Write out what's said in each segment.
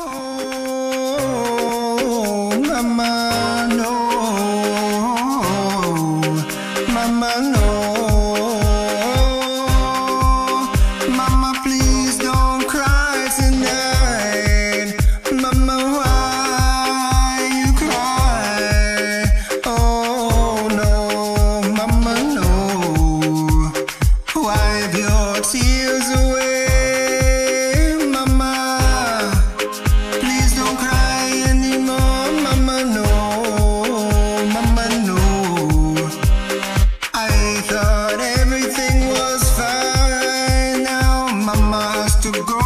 Oh,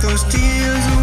those tears